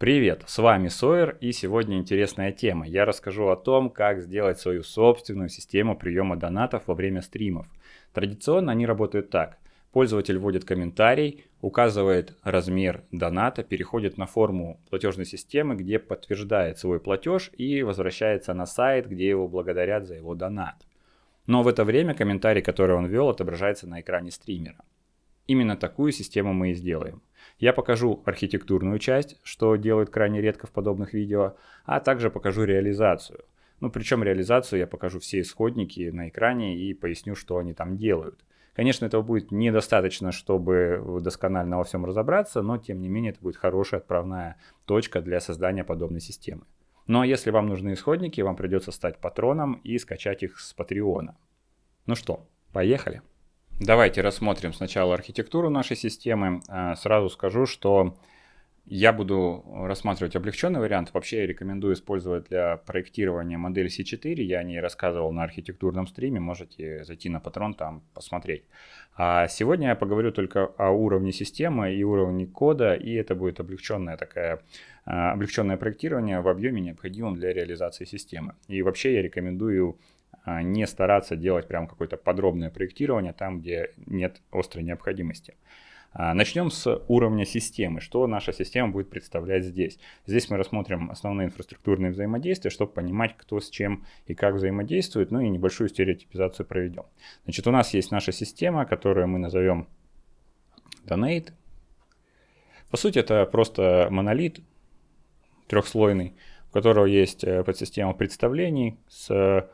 Привет, с вами Сойер и сегодня интересная тема. Я расскажу о том, как сделать свою собственную систему приема донатов во время стримов. Традиционно они работают так. Пользователь вводит комментарий, указывает размер доната, переходит на форму платежной системы, где подтверждает свой платеж и возвращается на сайт, где его благодарят за его донат. Но в это время комментарий, который он ввел, отображается на экране стримера. Именно такую систему мы и сделаем. Я покажу архитектурную часть, что делают крайне редко в подобных видео, а также покажу реализацию. Ну, причем реализацию я покажу все исходники на экране и поясню, что они там делают. Конечно, этого будет недостаточно, чтобы досконально во всем разобраться, но тем не менее это будет хорошая отправная точка для создания подобной системы. Но если вам нужны исходники, вам придется стать патроном и скачать их с Патреона. Ну что, поехали? Давайте рассмотрим сначала архитектуру нашей системы. А, сразу скажу, что я буду рассматривать облегченный вариант. Вообще я рекомендую использовать для проектирования модель C4. Я о ней рассказывал на архитектурном стриме. Можете зайти на патрон там посмотреть. А сегодня я поговорю только о уровне системы и уровне кода. И это будет облегченное такое а, облегченное проектирование в объеме, необходимом для реализации системы. И вообще я рекомендую не стараться делать прям какое-то подробное проектирование там, где нет острой необходимости. А, начнем с уровня системы. Что наша система будет представлять здесь? Здесь мы рассмотрим основные инфраструктурные взаимодействия, чтобы понимать, кто с чем и как взаимодействует, ну и небольшую стереотипизацию проведем. Значит, у нас есть наша система, которую мы назовем Donate. По сути, это просто монолит трехслойный, у которого есть э, подсистема представлений с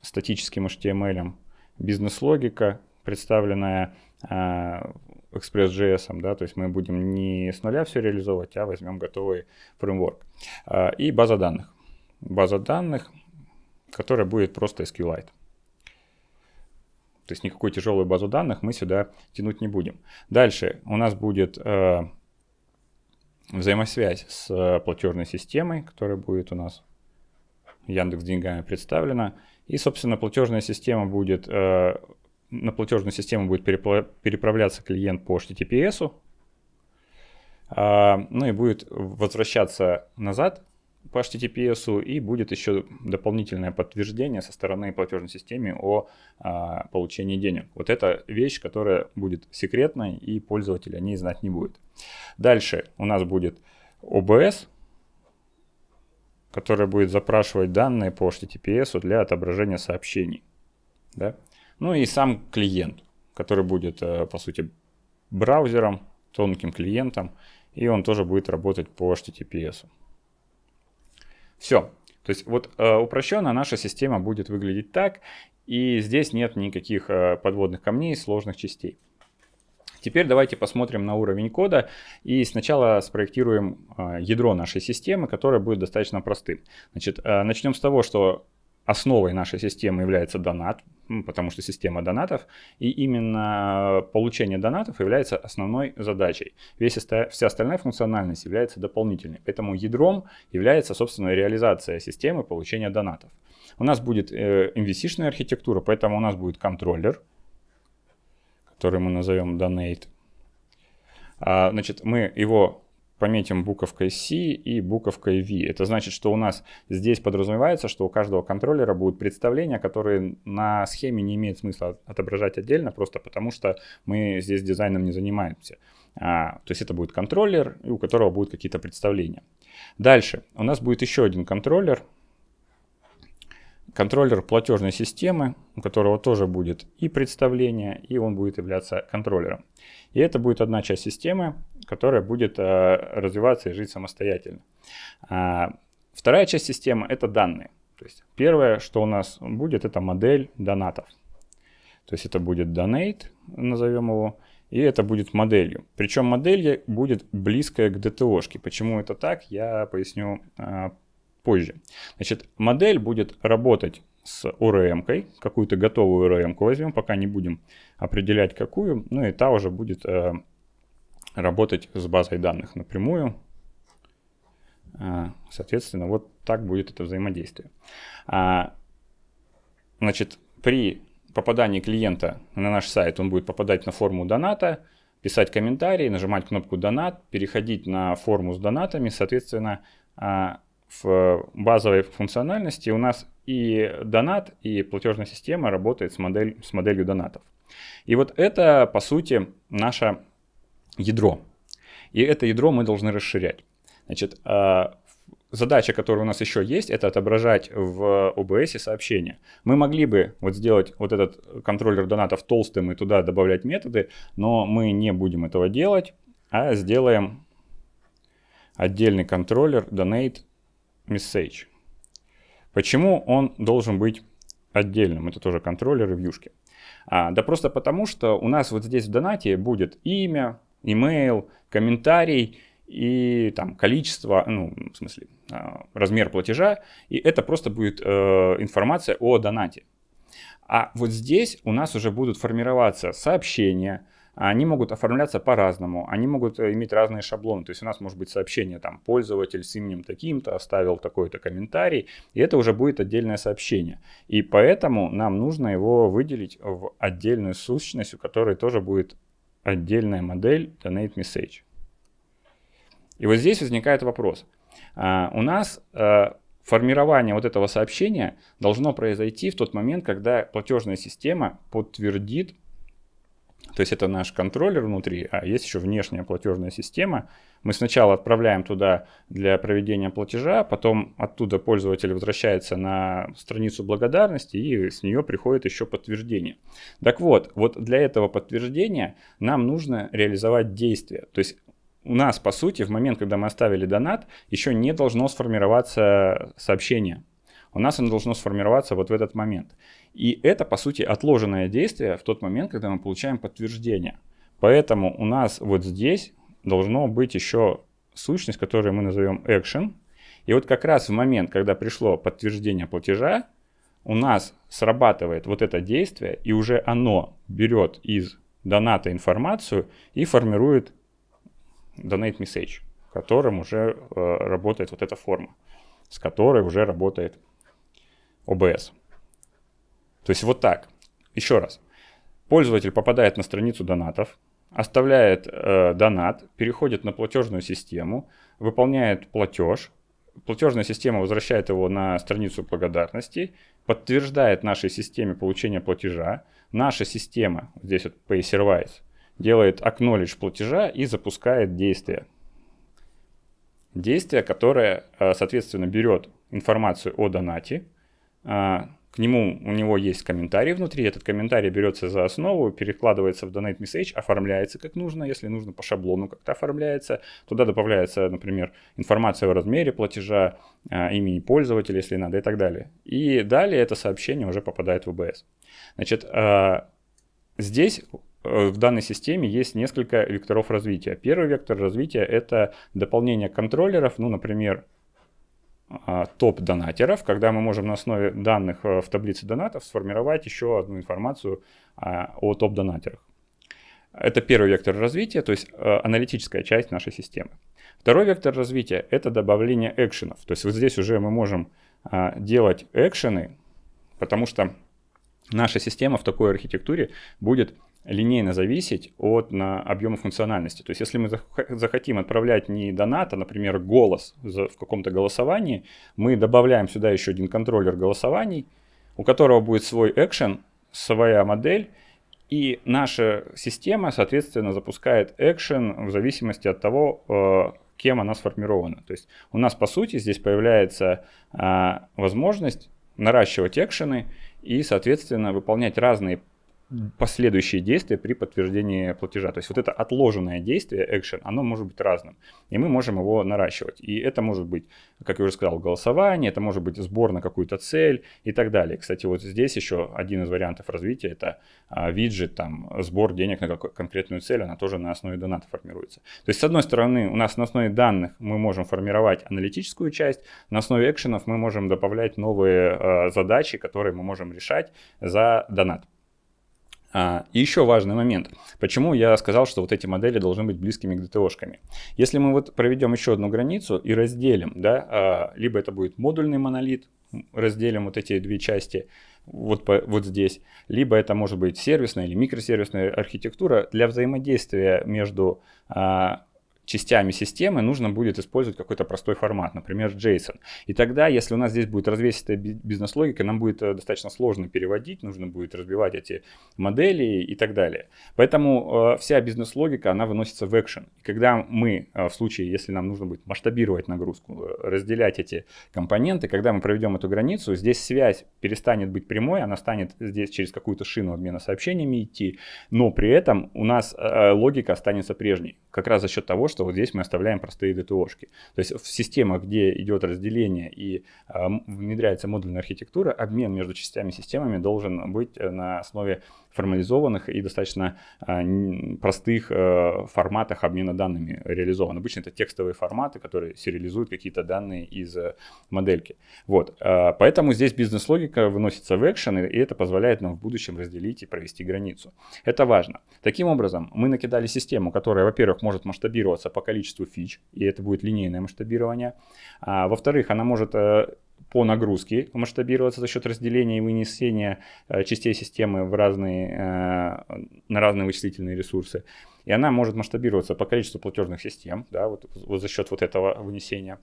статическим HTML, бизнес-логика, представленная э, Express.js, да, то есть мы будем не с нуля все реализовывать, а возьмем готовый фреймворк. Э, и база данных. База данных, которая будет просто SQLite. То есть никакую тяжелую базу данных мы сюда тянуть не будем. Дальше у нас будет э, взаимосвязь с платежной системой, которая будет у нас Яндекс деньгами представлена. И, собственно, платежная система будет, э, на платежную систему будет переправляться клиент по HTTPS, э, ну и будет возвращаться назад по HTTPS, и будет еще дополнительное подтверждение со стороны платежной системы о э, получении денег. Вот это вещь, которая будет секретной, и пользователь о ней знать не будет. Дальше у нас будет OBS, которая будет запрашивать данные по HTTPS для отображения сообщений. Да? Ну и сам клиент, который будет, э, по сути, браузером, тонким клиентом, и он тоже будет работать по HTTPS. Все. То есть вот э, упрощенно наша система будет выглядеть так, и здесь нет никаких э, подводных камней, сложных частей. Теперь давайте посмотрим на уровень кода и сначала спроектируем а, ядро нашей системы, которое будет достаточно простым. Значит, а, начнем с того, что основой нашей системы является донат, потому что система донатов, и именно получение донатов является основной задачей. Весь, вся остальная функциональность является дополнительной, поэтому ядром является, собственно, реализация системы получения донатов. У нас будет э, MVC-шная архитектура, поэтому у нас будет контроллер, который мы назовем donate. А, значит, мы его пометим буковкой C и буковкой V. Это значит, что у нас здесь подразумевается, что у каждого контроллера будут представления, которые на схеме не имеет смысла отображать отдельно, просто потому что мы здесь дизайном не занимаемся. А, то есть это будет контроллер, у которого будут какие-то представления. Дальше у нас будет еще один контроллер, контроллер платежной системы, у которого тоже будет и представление, и он будет являться контроллером. И это будет одна часть системы, которая будет э, развиваться и жить самостоятельно. А, вторая часть системы это данные. То есть первое, что у нас будет, это модель донатов. То есть это будет donate, назовем его, и это будет моделью. Причем модель будет близкая к DTO-шке. Почему это так, я поясню а, позже. Значит, модель будет работать с ORM-кой, какую-то готовую ORM-ку возьмем, пока не будем определять какую, ну и та уже будет э, работать с базой данных напрямую. Э, соответственно, вот так будет это взаимодействие. А, значит, при попадании клиента на наш сайт он будет попадать на форму доната, писать комментарии, нажимать кнопку «Донат», переходить на форму с донатами. Соответственно, а, в базовой функциональности у нас и донат, и платежная система работает с, модель, с моделью донатов. И вот это, по сути, наше ядро. И это ядро мы должны расширять. Значит, а, задача, которая у нас еще есть, это отображать в OBS сообщения. Мы могли бы вот сделать вот этот контроллер донатов толстым и туда добавлять методы, но мы не будем этого делать, а сделаем отдельный контроллер donate message. Почему он должен быть отдельным? Это тоже контроллеры вьюшки. А, да просто потому, что у нас вот здесь в донате будет имя, email, комментарий и там количество, ну, в смысле, а, размер платежа, и это просто будет э, информация о донате. А вот здесь у нас уже будут формироваться сообщения, они могут оформляться по-разному, они могут э, иметь разные шаблоны. То есть у нас может быть сообщение, там, пользователь с именем таким-то оставил такой-то комментарий, и это уже будет отдельное сообщение. И поэтому нам нужно его выделить в отдельную сущность, у которой тоже будет отдельная модель donate message. И вот здесь возникает вопрос. А, у нас а, формирование вот этого сообщения должно произойти в тот момент, когда платежная система подтвердит, то есть это наш контроллер внутри, а есть еще внешняя платежная система. Мы сначала отправляем туда для проведения платежа, потом оттуда пользователь возвращается на страницу благодарности и с нее приходит еще подтверждение. Так вот, вот для этого подтверждения нам нужно реализовать действие. То есть у нас, по сути, в момент, когда мы оставили донат, еще не должно сформироваться сообщение. У нас оно должно сформироваться вот в этот момент. И это, по сути, отложенное действие в тот момент, когда мы получаем подтверждение. Поэтому у нас вот здесь должно быть еще сущность, которую мы назовем action. И вот как раз в момент, когда пришло подтверждение платежа, у нас срабатывает вот это действие, и уже оно берет из доната информацию и формирует donate message, в котором уже э, работает вот эта форма, с которой уже работает OBS. То есть вот так. Еще раз. Пользователь попадает на страницу донатов, оставляет э, донат, переходит на платежную систему, выполняет платеж, платежная система возвращает его на страницу благодарности, подтверждает нашей системе получение платежа, наша система, здесь вот Pay Service, делает acknowledge платежа и запускает действие. Действие, которое, э, соответственно, берет информацию о донате, к нему у него есть комментарий внутри, этот комментарий берется за основу, перекладывается в donate message, оформляется как нужно, если нужно по шаблону как-то оформляется, туда добавляется, например, информация о размере платежа, э, имени пользователя, если надо, и так далее. И далее это сообщение уже попадает в ОБС. Значит, здесь Э, в данной системе есть несколько векторов развития. Первый вектор развития – это дополнение контроллеров, ну, например, а, топ-донатеров, когда мы можем на основе данных э, в таблице донатов сформировать еще одну информацию а, о топ-донатерах. Это первый вектор развития, то есть э, аналитическая часть нашей системы. Второй вектор развития – это добавление экшенов. То есть вот здесь уже мы можем а, делать экшены, потому что наша система в такой архитектуре будет линейно зависеть от на объема функциональности. То есть если мы захотим отправлять не донат, а, например, голос в каком-то голосовании, мы добавляем сюда еще один контроллер голосований, у которого будет свой экшен, своя модель, и наша система, соответственно, запускает экшен в зависимости от того, э, кем она сформирована. То есть у нас, по сути, здесь появляется а, возможность наращивать экшены и, соответственно, выполнять разные последующие действия при подтверждении платежа. То есть вот это отложенное действие, action, оно может быть разным. И мы можем его наращивать. И это может быть, как я уже сказал, голосование, это может быть сбор на какую-то цель и так далее. Кстати, вот здесь еще один из вариантов развития это а, виджет, там, сбор денег на какую конкретную цель, она тоже на основе доната формируется. То есть, с одной стороны, у нас на основе данных мы можем формировать аналитическую часть, на основе экшенов мы можем добавлять новые а, задачи, которые мы можем решать за донат. А, и еще важный момент. Почему я сказал, что вот эти модели должны быть близкими к DTO-шками. Если мы вот проведем еще одну границу и разделим, да, а, либо это будет модульный монолит, разделим вот эти две части, вот, по, вот здесь, либо это может быть сервисная или микросервисная архитектура для взаимодействия между а, частями системы нужно будет использовать какой-то простой формат, например, JSON. И тогда, если у нас здесь будет развесистая бизнес-логика, нам будет э, достаточно сложно переводить, нужно будет разбивать эти модели и так далее. Поэтому э, вся бизнес-логика, она выносится в экшен. И когда мы, э, в случае, если нам нужно будет масштабировать нагрузку, разделять эти компоненты, когда мы проведем эту границу, здесь связь перестанет быть прямой, она станет здесь через какую-то шину обмена сообщениями идти, но при этом у нас логика останется прежней, как раз за счет того, что что вот здесь мы оставляем простые ДТОшки. То есть в системах, где идет разделение и э, внедряется модульная архитектура, обмен между частями системами должен быть э, на основе формализованных и достаточно а, простых э, форматах обмена данными реализован. Обычно это текстовые форматы, которые сериализуют какие-то данные из э, модельки. Вот. А, поэтому здесь бизнес-логика выносится в экшен, и это позволяет нам в будущем разделить и провести границу. Это важно. Таким образом, мы накидали систему, которая, во-первых, может масштабироваться по количеству фич, и это будет линейное масштабирование. А, во-вторых, она может э, по нагрузке масштабироваться за счет разделения и вынесения э, частей системы в разные, э, на разные вычислительные ресурсы. И она может масштабироваться по количеству платежных систем, да, вот, вот за счет вот этого вынесения.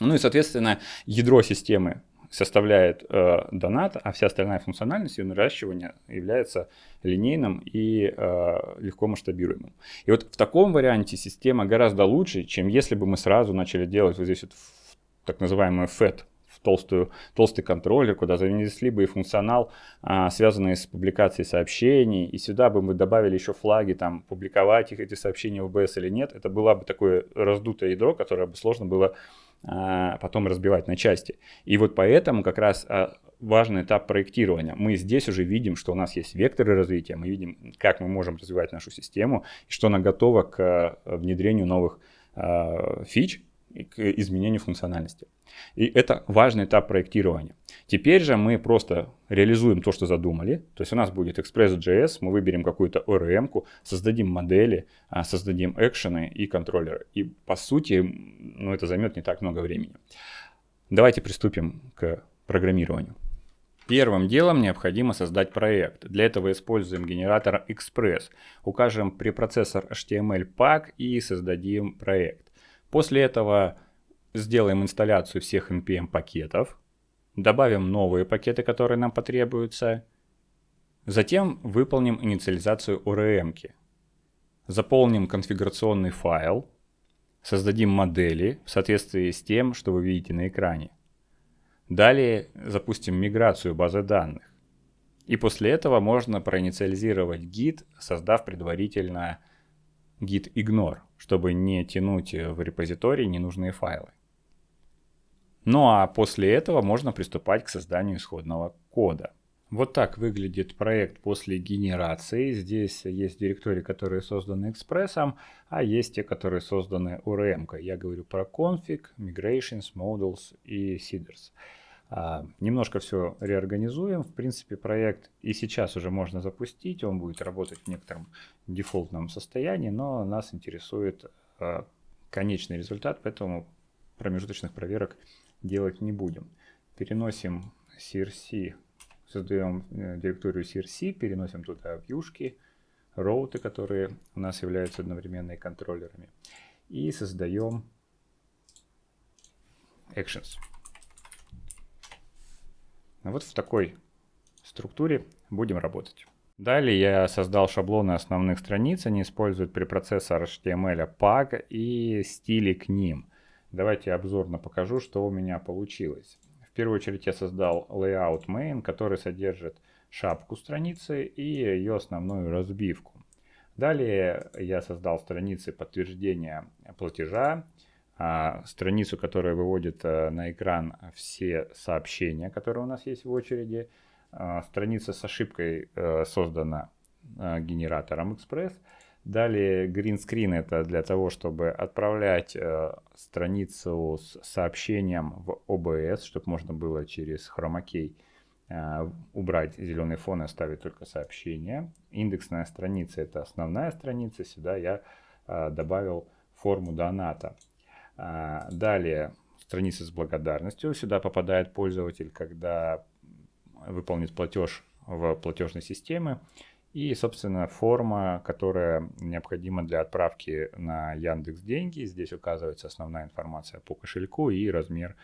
Ну и, соответственно, ядро системы составляет э, донат, а вся остальная функциональность ее наращивания является линейным и э, легко масштабируемым. И вот в таком варианте система гораздо лучше, чем если бы мы сразу начали делать вот здесь вот так называемую FET толстую, толстый контроллер, куда занесли бы и функционал, а, связанный с публикацией сообщений, и сюда бы мы добавили еще флаги, там, публиковать их, эти сообщения в БС или нет, это было бы такое раздутое ядро, которое бы сложно было а, потом разбивать на части. И вот поэтому как раз а, важный этап проектирования. Мы здесь уже видим, что у нас есть векторы развития, мы видим, как мы можем развивать нашу систему, и что она готова к внедрению новых фич, к изменению функциональности. И это важный этап проектирования. Теперь же мы просто реализуем то, что задумали. То есть у нас будет Express.js, мы выберем какую-то ORM, создадим модели, а, создадим экшены и контроллеры. И по сути, ну, это займет не так много времени. Давайте приступим к программированию. Первым делом необходимо создать проект. Для этого используем генератор Express. Укажем препроцессор HTML pack и создадим проект. После этого сделаем инсталляцию всех NPM пакетов, добавим новые пакеты, которые нам потребуются, затем выполним инициализацию ORM. -ки. Заполним конфигурационный файл, создадим модели в соответствии с тем, что вы видите на экране. Далее запустим миграцию базы данных. И после этого можно проинициализировать git, создав предварительно git ignore, чтобы не тянуть в репозиторий ненужные файлы. Ну а после этого можно приступать к созданию исходного кода. Вот так выглядит проект после генерации. Здесь есть директории, которые созданы экспрессом, а есть те, которые созданы ORM. Я говорю про config, migrations, models и seeders. А, немножко все реорганизуем. В принципе, проект и сейчас уже можно запустить. Он будет работать в некотором дефолтном состоянии, но нас интересует а, конечный результат, поэтому промежуточных проверок делать не будем. Переносим CRC, создаем э, директорию CRC, переносим туда вьюшки, роуты, которые у нас являются одновременно контроллерами. И создаем actions. Вот в такой структуре будем работать. Далее я создал шаблоны основных страниц, они используют препроцессор HTML PAG и стили к ним. Давайте обзорно покажу, что у меня получилось. В первую очередь я создал layout main, который содержит шапку страницы и ее основную разбивку. Далее я создал страницы подтверждения платежа, а, страницу, которая выводит э, на экран все сообщения, которые у нас есть в очереди. А, страница с ошибкой э, создана э, генератором Express – Далее green screen это для того, чтобы отправлять страницу с сообщением в OBS, чтобы можно было через Chroma Key убрать зеленый фон и оставить только сообщение. Индексная страница это основная страница. Сюда я добавил форму доната. Э, далее страница с благодарностью. Сюда попадает пользователь, когда выполнит платеж в платежной системе. И, собственно, форма, которая необходима для отправки на Яндекс Деньги. Здесь указывается основная информация по кошельку и размер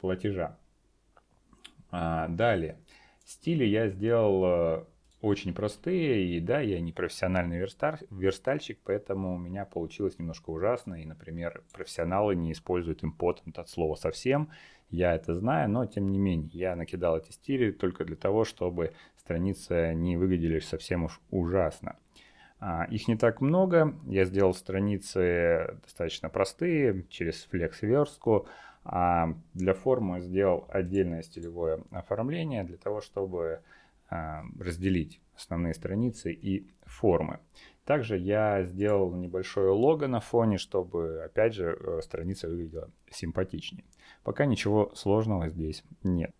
платежа. А, далее. Стили я сделал э, очень простые, и да, я не профессиональный верстар, верстальщик, поэтому у меня получилось немножко ужасно, и, например, профессионалы не используют импотент от слова совсем, я это знаю, но тем не менее, я накидал эти стили только для того, чтобы страницы не выглядели совсем уж ужасно. А, их не так много, я сделал страницы достаточно простые, через флекс-верстку, а для формы сделал отдельное стилевое оформление для того, чтобы разделить основные страницы и формы. Также я сделал небольшое лого на фоне, чтобы, опять же, э, страница выглядела симпатичнее. Пока ничего сложного здесь нет.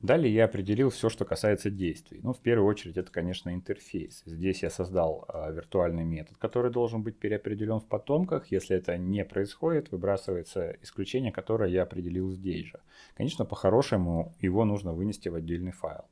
Далее я определил все, что касается действий. Ну, в первую очередь, это, конечно, интерфейс. Здесь я создал э, виртуальный метод, который должен быть переопределен в потомках. Если это не происходит, выбрасывается исключение, которое я определил здесь же. Конечно, по-хорошему его нужно вынести в отдельный файл.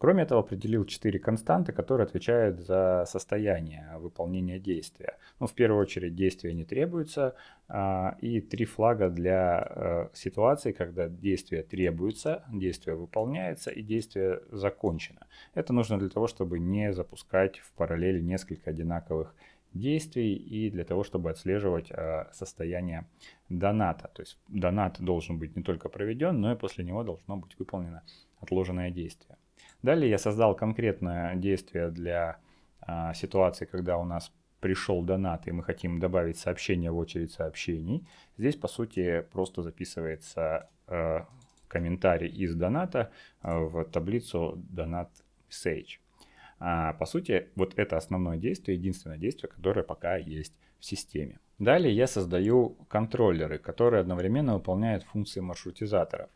Кроме этого, определил четыре константы, которые отвечают за состояние выполнения действия. Ну, в первую очередь, действия не требуются, а, и три флага для э, ситуации, когда действие требуется, действие выполняется и действие закончено. Это нужно для того, чтобы не запускать в параллели несколько одинаковых действий и для того, чтобы отслеживать э, состояние доната. То есть донат должен быть не только проведен, но и после него должно быть выполнено отложенное действие. Далее я создал конкретное действие для а, ситуации, когда у нас пришел донат, и мы хотим добавить сообщение в очередь сообщений. Здесь, по сути, просто записывается э, комментарий из доната э, в таблицу донат message. А, по сути, вот это основное действие, единственное действие, которое пока есть в системе. Далее я создаю контроллеры, которые одновременно выполняют функции маршрутизаторов.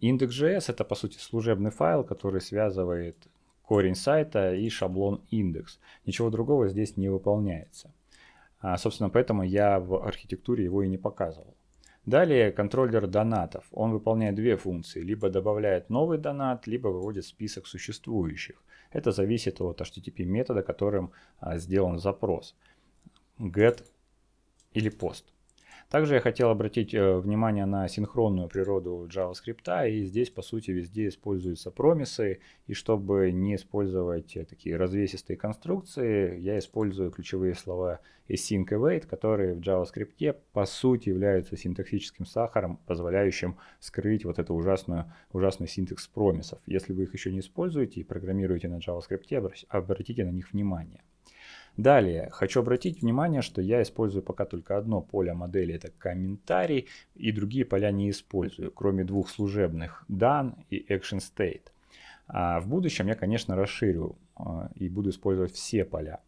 Index.js это по сути служебный файл, который связывает корень сайта и шаблон индекс. Ничего другого здесь не выполняется. А, собственно, поэтому я в архитектуре его и не показывал. Далее контроллер донатов. Он выполняет две функции. Либо добавляет новый донат, либо выводит список существующих. Это зависит от HTTP метода, которым а, сделан запрос. Get или post. Также я хотел обратить э, внимание на синхронную природу JavaScript, и здесь, по сути, везде используются промисы, и чтобы не использовать э, такие развесистые конструкции, я использую ключевые слова async и wait, которые в JavaScript, по сути, являются синтаксическим сахаром, позволяющим скрыть вот эту ужасную, ужасный синтекс промисов. Если вы их еще не используете и программируете на JavaScript, обратите на них внимание. Далее, хочу обратить внимание, что я использую пока только одно поле модели, это комментарий, и другие поля не использую, кроме двух служебных done и action state. А в будущем я, конечно, расширю а, и буду использовать все поля.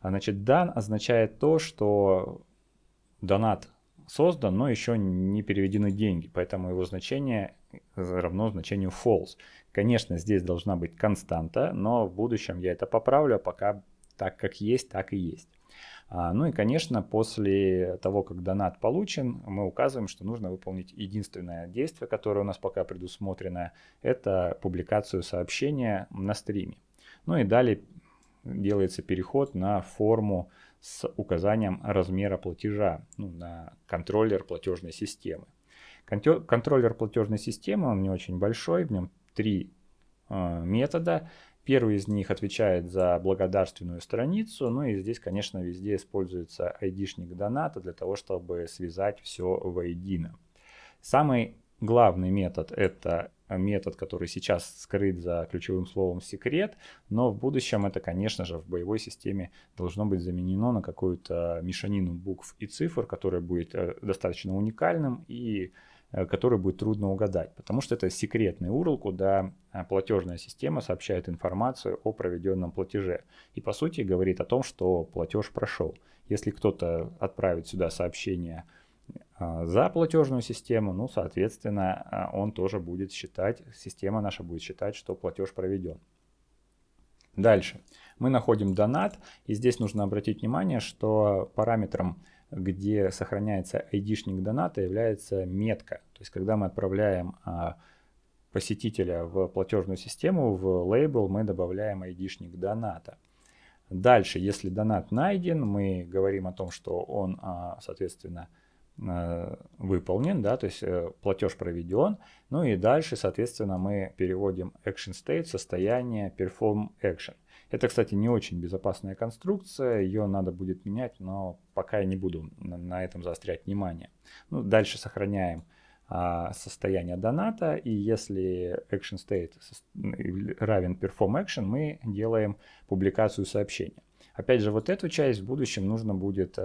А, значит, done означает то, что донат создан, но еще не переведены деньги, поэтому его значение равно значению false. Конечно, здесь должна быть константа, но в будущем я это поправлю, а пока так как есть, так и есть. А, ну и, конечно, после того, как донат получен, мы указываем, что нужно выполнить единственное действие, которое у нас пока предусмотрено, это публикацию сообщения на стриме. Ну и далее делается переход на форму с указанием размера платежа, ну, на контроллер платежной системы. Контроллер платежной системы, он не очень большой, в нем три э, метода. Первый из них отвечает за благодарственную страницу, ну и здесь, конечно, везде используется айдишник доната для того, чтобы связать все воедино. Самый главный метод это метод, который сейчас скрыт за ключевым словом секрет, но в будущем это, конечно же, в боевой системе должно быть заменено на какую-то мешанину букв и цифр, которая будет э, достаточно уникальным и который будет трудно угадать, потому что это секретный URL, куда э, платежная система сообщает информацию о проведенном платеже и по сути говорит о том, что платеж прошел. Если кто-то отправит сюда сообщение э, за платежную систему, ну, соответственно, он тоже будет считать, система наша будет считать, что платеж проведен. Дальше. Мы находим донат, и здесь нужно обратить внимание, что параметром где сохраняется айдишник доната, является метка. То есть, когда мы отправляем а, посетителя в платежную систему, в лейбл мы добавляем айдишник доната. Дальше, если донат найден, мы говорим о том, что он, а, соответственно, Э, выполнен, да, то есть э, платеж проведен. Ну и дальше, соответственно, мы переводим action state в состояние perform action. Это, кстати, не очень безопасная конструкция, ее надо будет менять, но пока я не буду на этом заострять внимание. Ну, дальше сохраняем а, состояние доната, и если action state равен perform action, мы делаем публикацию сообщения. Опять же, вот эту часть в будущем нужно будет э,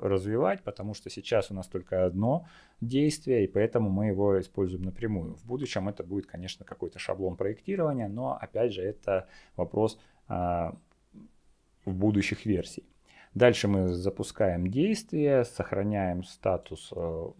развивать, потому что сейчас у нас только одно действие, и поэтому мы его используем напрямую. В будущем это будет, конечно, какой-то шаблон проектирования, но, опять же, это вопрос в будущих версий. Дальше мы запускаем действие, сохраняем статус э,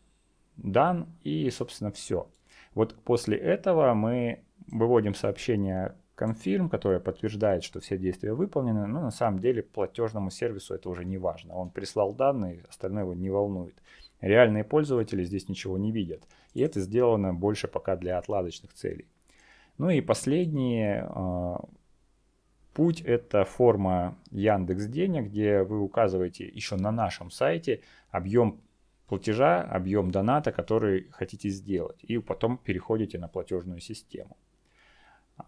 дан и, собственно, все. Вот после этого мы выводим сообщение confirm, которая подтверждает, что все действия выполнены, но на самом деле платежному сервису это уже не важно. Он прислал данные, остальное его не волнует. Реальные пользователи здесь ничего не видят. И это сделано больше пока для отладочных целей. Ну и последний э, путь это форма Яндекс Денег, где вы указываете еще на нашем сайте объем платежа, объем доната, который хотите сделать. И потом переходите на платежную систему.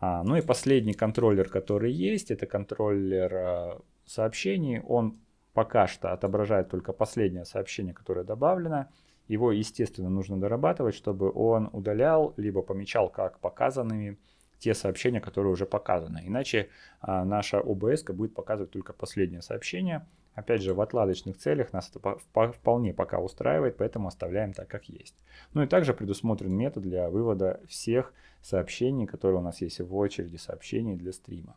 А, ну и последний контроллер, который есть, это контроллер а, сообщений. Он пока что отображает только последнее сообщение, которое добавлено. Его, естественно, нужно дорабатывать, чтобы он удалял, либо помечал как показанными те сообщения, которые уже показаны. Иначе а, наша ОБС будет показывать только последнее сообщение. Опять же, в отладочных целях нас это вполне пока устраивает, поэтому оставляем так, как есть. Ну и также предусмотрен метод для вывода всех сообщений, которые у нас есть в очереди сообщений для стрима.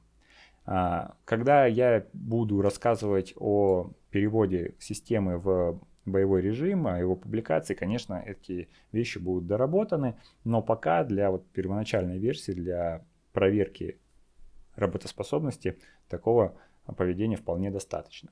А, когда я буду рассказывать о переводе системы в боевой режим, о его публикации, конечно, эти вещи будут доработаны, но пока для вот первоначальной версии, для проверки работоспособности такого поведения вполне достаточно.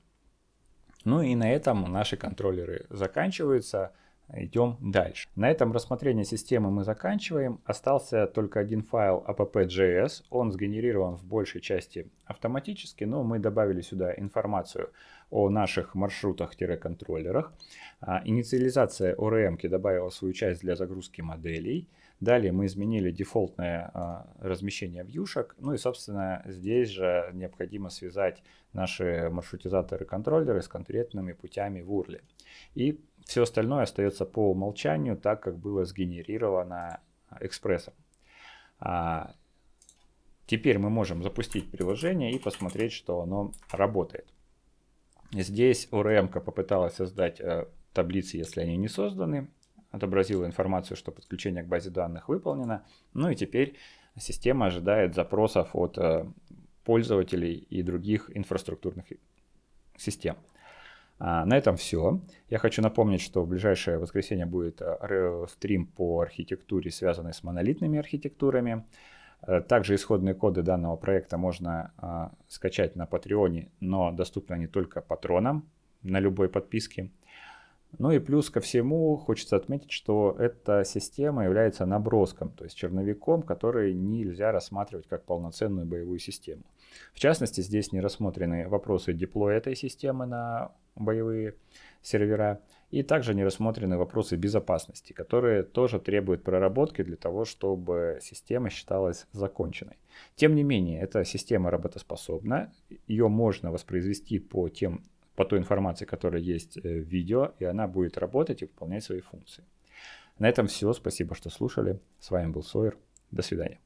Ну и на этом наши контроллеры заканчиваются. Идем дальше. На этом рассмотрение системы мы заканчиваем. Остался только один файл app.js. Он сгенерирован в большей части автоматически, но мы добавили сюда информацию о наших маршрутах-контроллерах. А, инициализация ORM добавила свою часть для загрузки моделей. Далее мы изменили дефолтное а, размещение вьюшек. Ну и, собственно, здесь же необходимо связать наши маршрутизаторы-контроллеры с конкретными путями в URL. И все остальное остается по умолчанию, так как было сгенерировано экспрессом. А, теперь мы можем запустить приложение и посмотреть, что оно работает. Здесь ORM попыталась создать э, таблицы, если они не созданы отобразила информацию, что подключение к базе данных выполнено. Ну и теперь система ожидает запросов от э, пользователей и других инфраструктурных систем. А, на этом все. Я хочу напомнить, что в ближайшее воскресенье будет э, стрим по архитектуре, связанной с монолитными архитектурами. Э, также исходные коды данного проекта можно скачать на Патреоне, но доступны они только патронам на любой подписке. Ну и плюс ко всему хочется отметить, что эта система является наброском, то есть черновиком, который нельзя рассматривать как полноценную боевую систему. В частности, здесь не рассмотрены вопросы деплоя этой системы на боевые сервера, и также не рассмотрены вопросы безопасности, которые тоже требуют проработки для того, чтобы система считалась законченной. Тем не менее, эта система работоспособна, ее можно воспроизвести по тем по той информации, которая есть э, в видео, и она будет работать и выполнять свои функции. На этом все. Спасибо, что слушали. С вами был Сойер. До свидания.